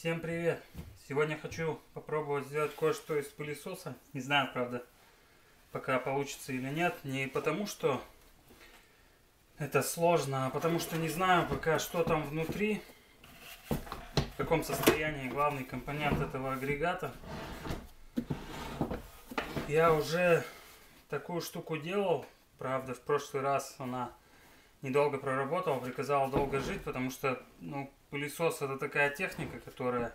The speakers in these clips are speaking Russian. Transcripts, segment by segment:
Всем привет! Сегодня хочу попробовать сделать кое-что из пылесоса. Не знаю, правда, пока получится или нет. Не потому, что это сложно, а потому что не знаю пока, что там внутри, в каком состоянии главный компонент этого агрегата. Я уже такую штуку делал, правда, в прошлый раз она недолго проработала, приказала долго жить, потому что ну, пылесос это такая техника, которая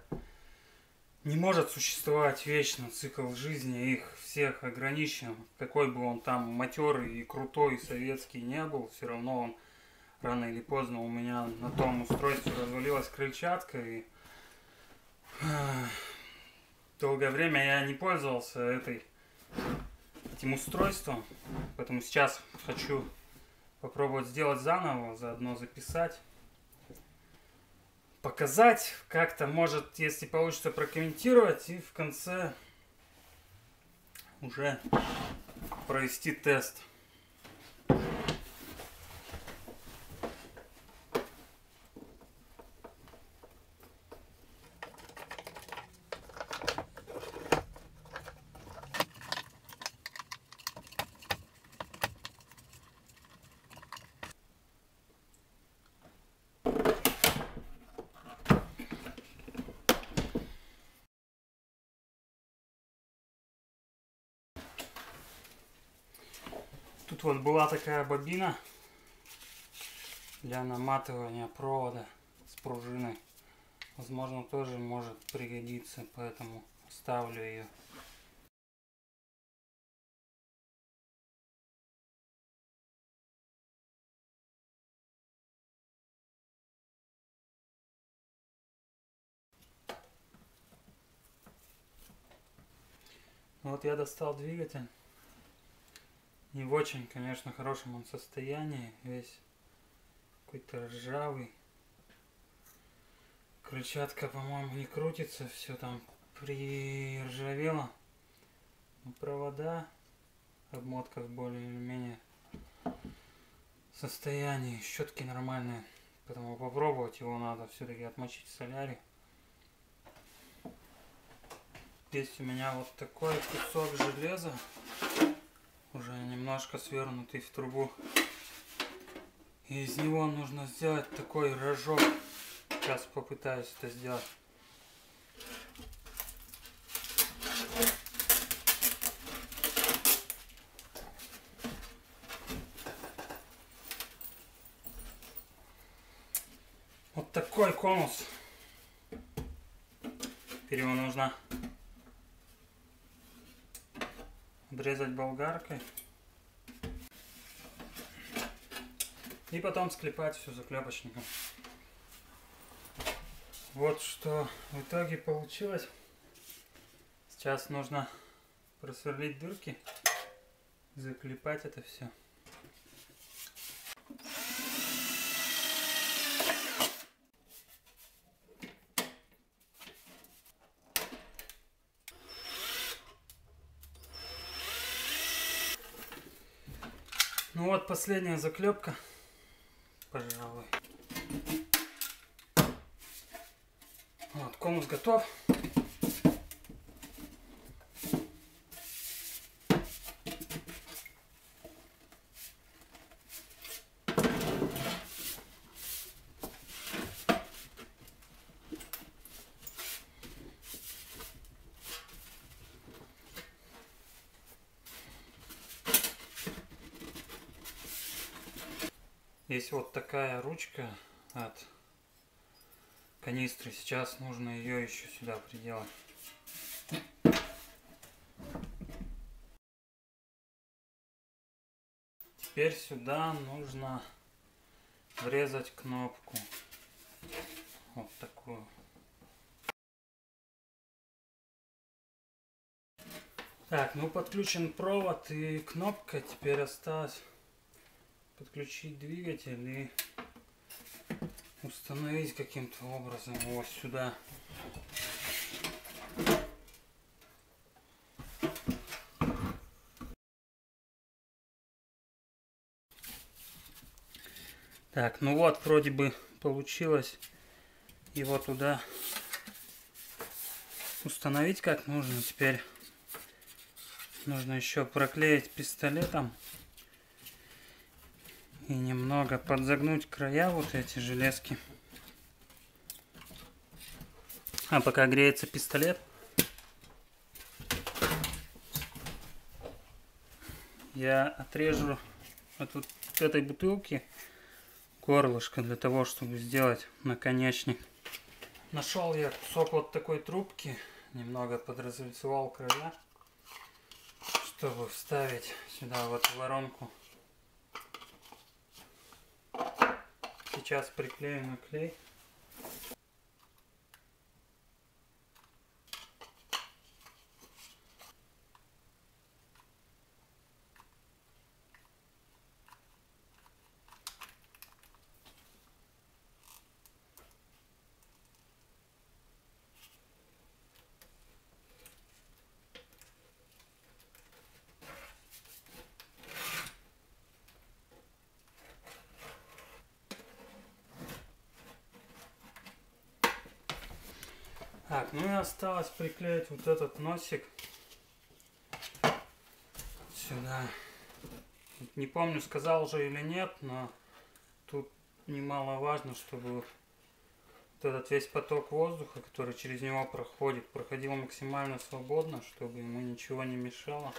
не может существовать вечно. Цикл жизни их всех ограничен. Какой бы он там матерый и крутой советский не был, все равно он рано или поздно у меня на том устройстве развалилась крыльчатка и долгое время я не пользовался этой этим устройством, поэтому сейчас хочу попробовать сделать заново, заодно записать. Показать как-то, может, если получится прокомментировать и в конце уже провести тест. Вот была такая бобина для наматывания провода с пружиной. Возможно, тоже может пригодиться, поэтому ставлю ее. Вот я достал двигатель. Не в очень, конечно, хорошем он состоянии. Весь какой-то ржавый. Крыльчатка, по-моему, не крутится. Все там приржавело. Но провода, обмотка в более или менее состоянии. Щетки нормальные. Поэтому попробовать его надо все-таки отмочить в соляре. Здесь у меня вот такой кусок железа уже немножко свернутый в трубу. И из него нужно сделать такой рожок. Сейчас попытаюсь это сделать. Вот такой конус. Теперь его нужно обрезать болгаркой. И потом склепать все заклепочником. Вот что в итоге получилось. Сейчас нужно просверлить дырки, заклепать это все. Ну вот последняя заклепка, пожалуй. Вот, конус готов. Есть вот такая ручка от канистры. Сейчас нужно ее еще сюда приделать. Теперь сюда нужно врезать кнопку. Вот такую. Так, ну подключен провод и кнопка. Теперь осталось подключить двигатель и установить каким-то образом вот сюда. Так, ну вот, вроде бы получилось его туда установить как нужно. Теперь нужно еще проклеить пистолетом и немного подзагнуть края вот эти железки. А пока греется пистолет, я отрежу от вот этой бутылки горлышко для того, чтобы сделать наконечник. Нашел я кусок вот такой трубки, немного подразрисовал края, чтобы вставить сюда вот воронку. Сейчас приклеим на клей. Так, ну и осталось приклеить вот этот носик сюда. Не помню, сказал уже или нет, но тут немаловажно, чтобы вот этот весь поток воздуха, который через него проходит, проходил максимально свободно, чтобы ему ничего не мешало,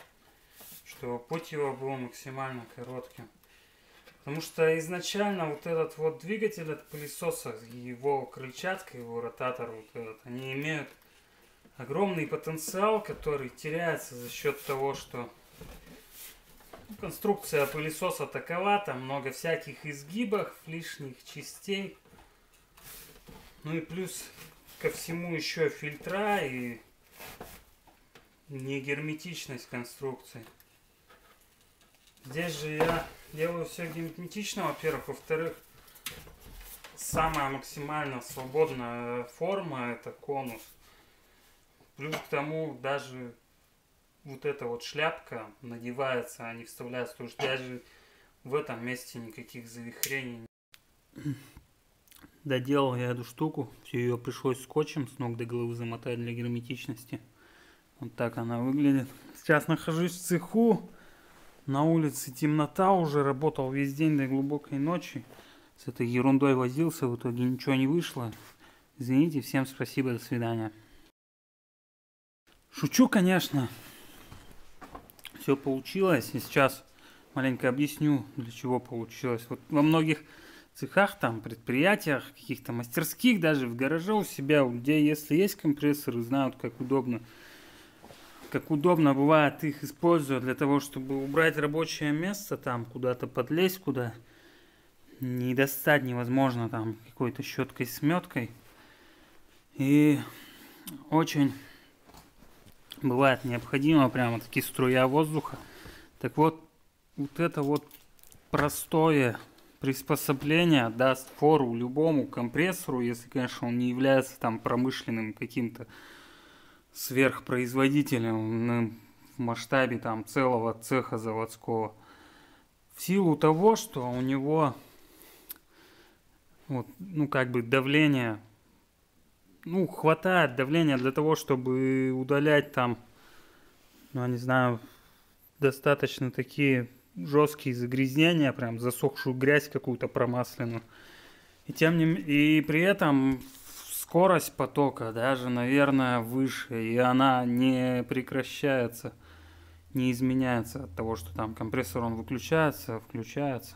чтобы путь его был максимально коротким. Потому что изначально вот этот вот двигатель от пылесоса, его крыльчатка, его ротатор, вот этот, они имеют огромный потенциал, который теряется за счет того, что конструкция пылесоса такова, там много всяких изгибов, лишних частей. Ну и плюс ко всему еще фильтра и негерметичность конструкции. Здесь же я делаю все герметично, во-первых. Во-вторых, самая максимально свободная форма это конус. Плюс к тому даже вот эта вот шляпка надевается, а не вставляется. То есть даже в этом месте никаких завихрений. Доделал я эту штуку. Все ее пришлось скотчем с ног до головы замотать для герметичности. Вот так она выглядит. Сейчас нахожусь в цеху. На улице темнота уже, работал весь день до глубокой ночи. С этой ерундой возился, в итоге ничего не вышло. Извините, всем спасибо, до свидания. Шучу, конечно. Все получилось. И сейчас маленько объясню, для чего получилось. Вот во многих цехах, там, предприятиях, каких-то мастерских, даже в гараже у себя, где если есть компрессоры, знают, как удобно как удобно бывает их использую для того, чтобы убрать рабочее место, там куда-то подлезть, куда не достать невозможно там какой-то щеткой сметкой. И очень бывает необходимо прямо таки струя воздуха. Так вот, вот это вот простое приспособление даст фору любому компрессору, если, конечно, он не является там промышленным каким-то сверхпроизводителем в масштабе там целого цеха заводского. В силу того, что у него вот, ну, как бы давление, ну, хватает давления для того, чтобы удалять там, ну, я не знаю, достаточно такие жесткие загрязнения, прям засохшую грязь какую-то промасленную. И тем не и при этом скорость потока даже, наверное, выше, и она не прекращается, не изменяется от того, что там компрессор он выключается, включается.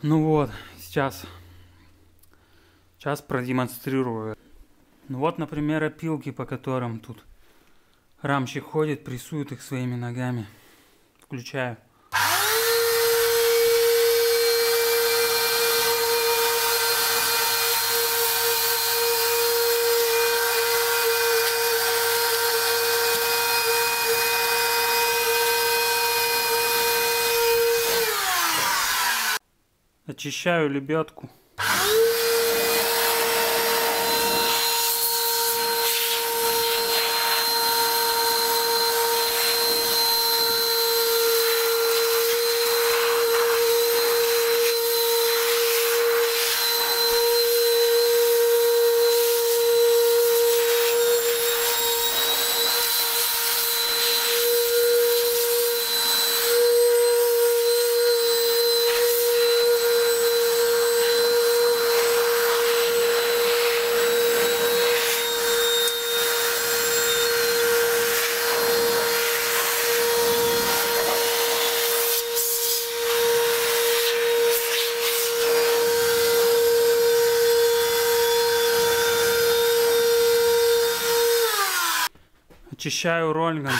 Ну вот, сейчас, сейчас продемонстрирую. Ну вот, например, опилки, по которым тут рамщик ходит, прессует их своими ногами. Включаю. Очищаю лебедку. Очищаю роллингом.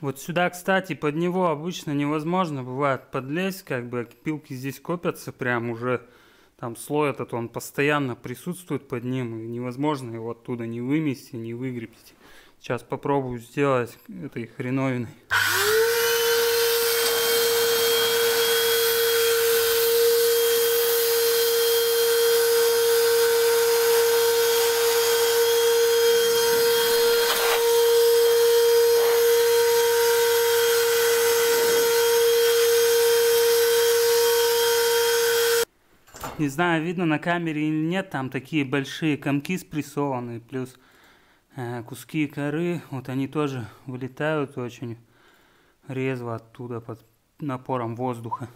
Вот сюда, кстати, под него обычно невозможно бывает подлезть, как бы пилки здесь копятся, прям уже там слой этот, он постоянно присутствует под ним, и невозможно его оттуда не вымести, не выгребить. Сейчас попробую сделать этой хреновиной. Не знаю, видно на камере или нет, там такие большие комки спрессованные, плюс э, куски коры, вот они тоже вылетают очень резво оттуда под напором воздуха.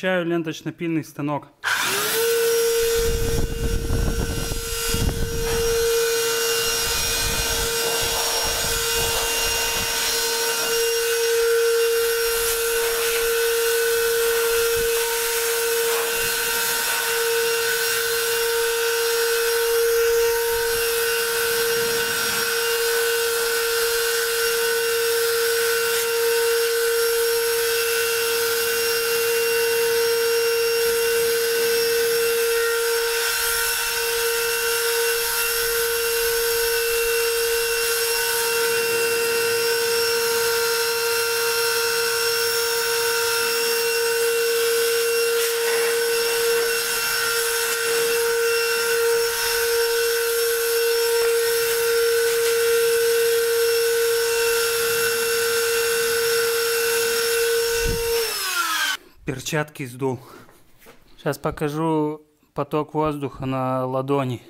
Очищаю ленточно-пильный станок. Перчатки сдул. Сейчас покажу поток воздуха на ладони.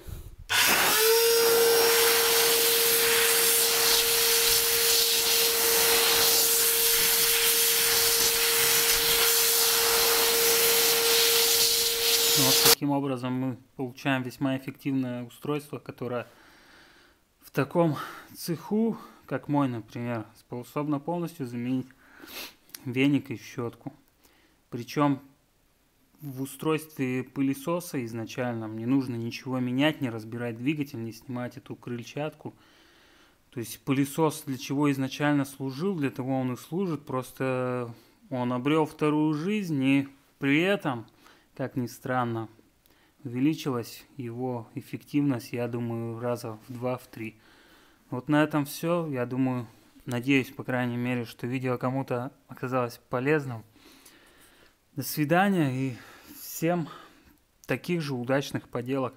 Вот таким образом мы получаем весьма эффективное устройство, которое в таком цеху, как мой, например, способно полностью заменить веник и щетку. Причем в устройстве пылесоса изначально мне нужно ничего менять, не разбирать двигатель, не снимать эту крыльчатку. То есть пылесос для чего изначально служил, для того он и служит, просто он обрел вторую жизнь и при этом, как ни странно, увеличилась его эффективность, я думаю, раза в два, в три. Вот на этом все. Я думаю, надеюсь, по крайней мере, что видео кому-то оказалось полезным. До свидания и всем таких же удачных поделок.